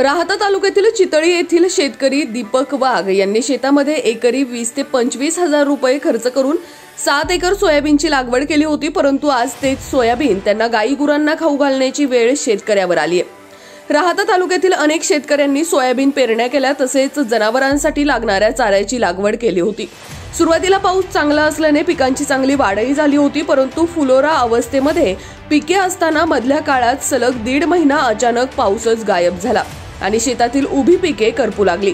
राहता तालुक्यातील चितळी येथील शेतकरी दीपक वाघ यांनी शेतामध्ये एकरी वीस ते पंचवीस हजार रुपये खर्च करून सात एकर सोयाबीनची लागवड केली होती परंतु आज तेच सोयाबीन त्यांना गाई गुरांना खाऊ घालण्याची वेळ शेतकऱ्यावर आली आहे राहता तालुक्यातील अनेक शेतकऱ्यांनी सोयाबीन पेरण्या केल्या तसेच जनावरांसाठी लागणाऱ्या चाऱ्याची लागवड केली होती. सुरुवातीला पाऊस चांगला असल्याने पिकांची चांगली वाढही झाली होती परंतु फुलोरा अवस्थेमध्ये पिके असताना मधल्या काळात सलग दीड महिना अचानक पाऊसच गायब झाला. आणि शेतातील उभी पिके करपू लागली.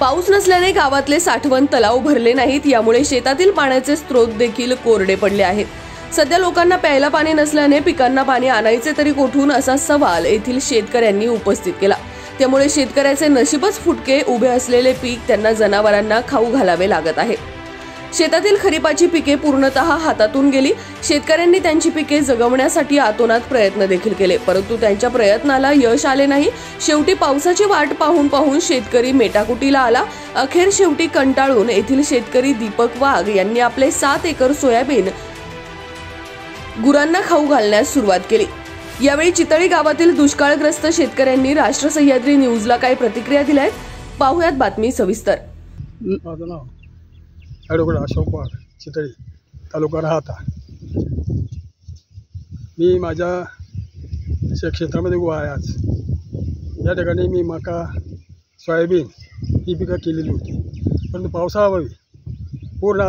पाऊस नसल्याने गावातले साठवण तलाव भरले नाहीत यामुळे शेतातील पाण्याचे स्रोत देखील कोरडे पडले आहेत. सध्या लोकांना प्यायला पाणी नसल्याने पिकांना पाणी आणायचे तरी कोठून असा सवाल येथील शेतकऱ्यांनी उपस्थित केला. त्यामुळे शेतकऱ्याचे नशीबच फुटके उभे असलेले पीक त्यांना जनावरांना खाऊ घालावे लागत आहे. शेतातील खरीपाची पिके पूर्णतः हातातून गेली. शेतकऱ्यांनी त्यांची पिके जगवण्यासाठी आतोनात प्रयत्न देखील केले परंतु त्यांच्या प्रयत्नाला यश आले नाही. शेवटी पावसाची वाट पाहून पाहून शेतकरी मेटाकुटीला आला. अखेर शेवटी कंटाळून येथील शेतकरी दीपक वाघ यांनी आपले सात एकर सोयाबीन गुरांना खाऊ घालण्यास सुरुवात केली. यावेळी चितळी गावातील दुष्काळग्रस्त शेतकऱ्यांनी राष्ट्र सह्याद्री न्यूजला काही प्रतिक्रिया दिल्या आहेत पाहुयात बातमी सविस्तर. ॲडव्होकेट अशोक पवार चितळी तालुका राहता. मी माझ्या शे क्षेत्रामध्ये उभा आहे आज. या ठिकाणी मी मका सोयाबीन ही पिकं केलेली होती. परंतु पावसाअभावी पूर्ण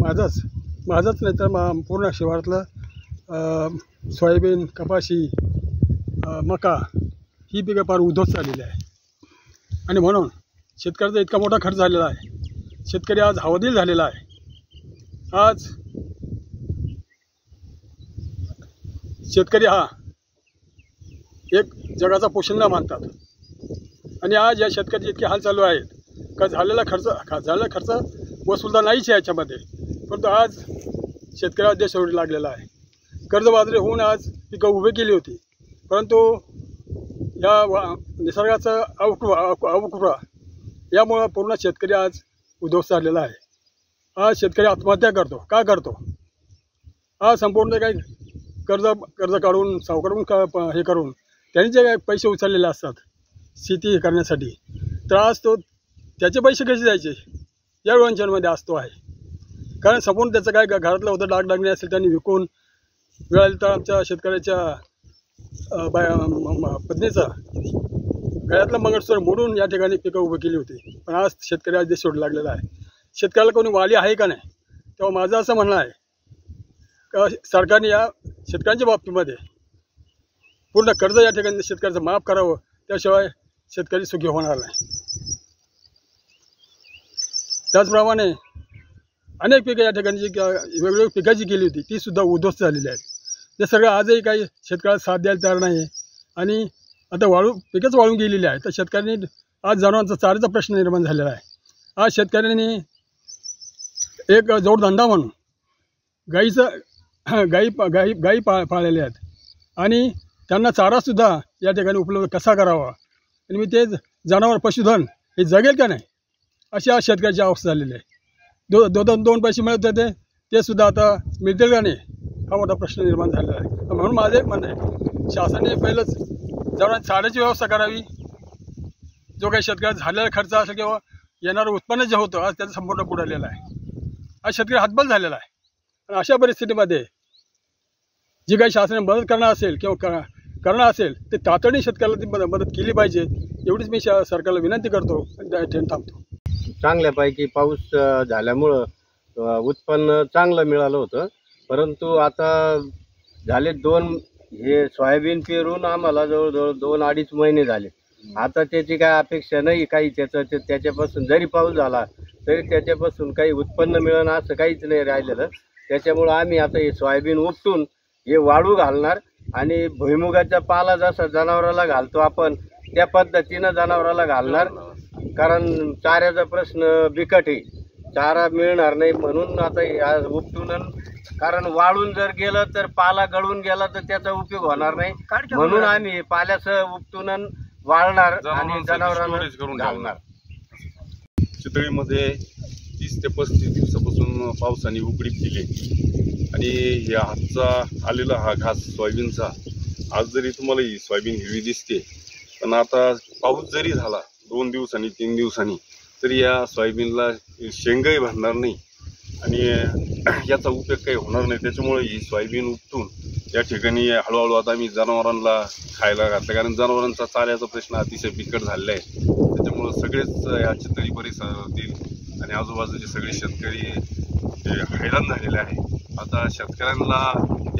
माझंच माझंच नाही तर मा पूर्ण शिवारातलं सोयाबीन कपाशी मका ही पिकं फार उद्धवत झालेली आहे. आणि म्हणून शेतकऱ्याचा इतका मोठा खर्च झालेला आहे. शेतकरी आज हवादिल झालेला आहे आज शेतकरी हा एक जगाचा पोशिंदा मानतात आणि आज या शेतकऱ्याचे इतके हाल चालू आहेत का झालेला खर्च झालेला खर्च वसुलता नाहीच आहे याच्यामध्ये परंतु आज शेतकऱ्याला देश सोडी लागलेला आहे कर्जबाजरी होऊन आज पिकं उभी केली होती परंतु या वा निसर्गाचं अवकृ अवकृ यामुळं पूर्ण शेतकरी आज उद्ध्वस्त झालेला आहे. आज शेतकरी आत्महत्या करतो. का करतो? आज संपूर्ण काही कर्ज कर्ज काढून सावकारून का प- हे करून त्यांनी जे काही पैसे उचललेले असतात शेती करण्यासाठी तर आज तो त्याचे पैसे कसे जायचे या वंचनमध्ये असतो आहे. कारण संपूर्ण त्याचं काय घरातलं होतं डागडागणे असेल त्यांनी विकून मिळालं तर आमच्या शेतकऱ्याच्या अ, बाय पत्नीचा गळ्यातलं मंगळसूत्र मोडून या ठिकाणी पिकं उभी केली होती. पण आज शेतकरी आज देश सोडू लागलेला आहे. शेतकऱ्याला कोणी वाली आहे का नाही? तेव्हा माझं असं म्हणणं आहे का सरकारने या शेतकऱ्यांच्या बाबतीमध्ये पूर्ण कर्ज या ठिकाणी शेतकऱ्याचं माफ करावं त्याशिवाय शेतकरी सुखी होणार नाही. त्याचप्रमाणे अनेक पिकं या ठिकाणी जी वेगवेगळी वेगवेगळ्या पिकाची केली होती ती सुद्धा उद्ध्वस्त झालेली आहेत. ते सगळं आजही काही शेतकऱ्याला साथ द्यायला तयार नाही आणि आता वाळू पिकंच वाळून गेलेली आहे तर शेतकऱ्यांनी आज जनावरांचा चाऱ्याचा प्रश्न निर्माण झालेला आहे. आज शेतकऱ्यांनी एक जोडधंदा म्हणून गाईचं गाई पा- गाई गाई पा पाळलेल्या आहेत. आणि त्यांना चारासुद्धा या ठिकाणी उपलब्ध कसा करावा? आणि मी ते जनावर पशुधन हे जगेल का नाही? अशी आज शेतकऱ्याची अवस्था झालेली आहे. दो दो दोन दोन पैसे मिळत होते ते सुद्धा आता मिळतील का नाही? हा मोठा प्रश्न निर्माण झालेला आहे. म्हणून माझं एक म्हणणं आहे शासनाने पहिलंच जरा चाऱ्याची व्यवस्था करावी. जो काही शेतकऱ्याचा झालेला खर्च असेल किंवा येणारं उत्पन्न जे होतं आज त्याचं संपूर्ण बुडालेलं आहे. आज शेतकरी हातबल झालेला आहे. आणि अशा परिस्थितीमध्ये जी काही शासनाने मदत करणार असेल किंवा करणं असेल ते तातडीने शेतकऱ्याला ती मदत केली पाहिजे एवढीच मी शा सरकारला विनंती करतो आणि थांबतो. चांगल्यापैकी पाऊस झाल्यामुळं उत्पन्न चांगलं मिळालं होतं. परंतु आता झाले दोन हे सोयाबीन पेरून आम्हाला जवळजवळ दोन अडीच महिने झाले. आता त्याची काय अपेक्षा नाही काही त्याचं ते- त्याच्यापासून जरी पाऊस झाला तरी त्याच्यापासून काही उत्पन्न मिळणं असं काहीच नाही राहिलेलं. त्याच्यामुळं आम्ही आता हे सोयाबीन उपटून हे वाळू घालणार आणि भुईमुगाचा पाला जसा जनावराला घालतो आपण त्या पद्धतीनं जनावराला घालणार. कारण चाऱ्याचा प्रश्न बिकट आहे. चारा मिळणार नाही म्हणून आता हे आज उपटून कारण वाळून जर गेलं तर पाला गळून गेला तर त्याचा उपयोग होणार नाही. म्हणून आम्ही पाल्यासह उपटून अन वाळणार आणि जनावरांना करून घालणार. चितळीमध्ये तीस ते पस्तीस दिवसापासून पावसाने उघडीप दिली. आणि ह्या हातचा आलेला हा घास सोयाबीनचा. आज जरी तुम्हाला ही सोयाबीन हिरवी दिसते पण आता पाऊस जरी झाला दोन दिवसांनी तीन दिवसांनी तरी या सोयाबीनला शेंगही भरणार नाही. आणि याचा उपयोग काही होणार नाही. त्याच्यामुळे ही सोयाबीन उपटून या ठिकाणी हळूहळू आता आम्ही जनावरांना खायला घातलं. कारण जनावरांचा चाऱ्याचा प्रश्न अतिशय बिकट झालेला आहे. त्याच्यामुळं सगळेच या चितळी परिसरातील आणि आजूबाजूचे सगळे शेतकरी हे हैराण झालेले आहे. आता शेतकऱ्यांना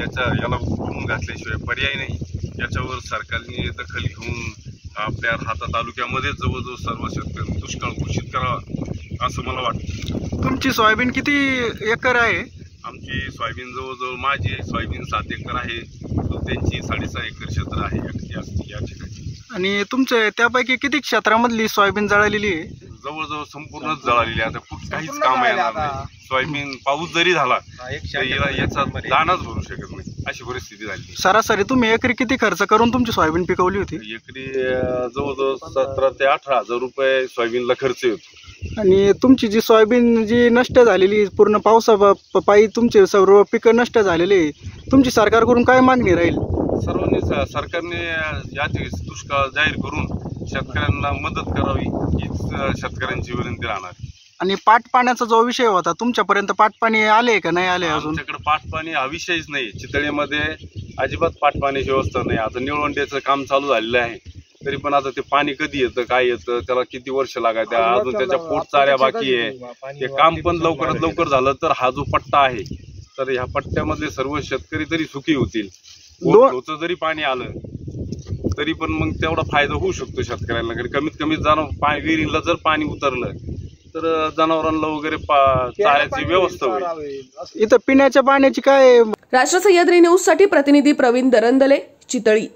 याच्या याला उपटून घातल्याशिवाय पर्याय नाही. याच्यावर सरकारने दखल घेऊन आपल्या राहता तालुक्यामध्ये जवळजवळ सर्व शेतकरी दुष्काळ घोषित करावा असं मला वाटतं. तुमची सोयाबीन किती एकर आहे? आमची सोयाबीन जवळजवळ माझी सोयाबीन सात एकर आहे. त्यांची साडेसहा एकर क्षेत्र आहे या- ठिकाणी. आणि तुमचे त्यापैकी किती क्षेत्रामधली सोयाबीन जळालेली आहे? जवळजवळ संपूर्णच जळालेली आहे. आता कुठ काहीच काम येणार नाही. सोयाबीन पाऊस जरी झाला तर याला याचा दानाच भरू शकत नाही. अशी परिस्थिती झाली. सरासरी तुम्ही एकरी किती खर्च करून तुमची सोयाबीन पिकवली होती? एकरी जवळजवळ सतरा ते अठरा हजार रुपये सोयाबीनला खर्च येतो. आणि तुमची जी सोयाबीन जी नष्ट झालेली पूर्ण पावसा पायी तुमचे सर्व पिकं नष्ट झालेले तुमची सरकारकडून काय मागणी राहील? सर्वांनी सरकारने या ठिकाणी दुष्काळ जाहीर करून शेतकऱ्यांना मदत करावी हीच शेतकऱ्यांची विनंती राहणार. आणि पाट पाण्याचा जो विषय होता तुमच्यापर्यंत पाट पाणी आले का नाही आले अजून? आमच्याकडे पाटपाणी हा विषयच नाही. चितळीमध्ये अजिबात पाटपाण्याची व्यवस्था नाही. आता निळवंड्याचं काम चालू झालेलं आहे. तरी पण आता ते पाणी कधी येतं काय येतं त्याला किती वर्ष लागायचं अजून त्याच्या पोट चाऱ्या बाकी आहे. ते काम पण लवकरात लवकर झालं तर हा जो पट्टा आहे तर ह्या पट्ट्यामधले सर्व शेतकरी तरी सुखी होतील. ओझं जरी पाणी आलं तरी पण मग तेवढा फायदा होऊ शकतो शेतकऱ्यांना. कारण कमीत कमी जनावर विहिरीला जर पाणी उतरलं तर जनावरांना वगैरे चाऱ्याची व्यवस्था होईल. इथं पिण्याच्या पाण्याची काय राष्ट्र सह्याद्री न्यूजसाठी प्रतिनिधी प्रवीण दरंदले चितळी.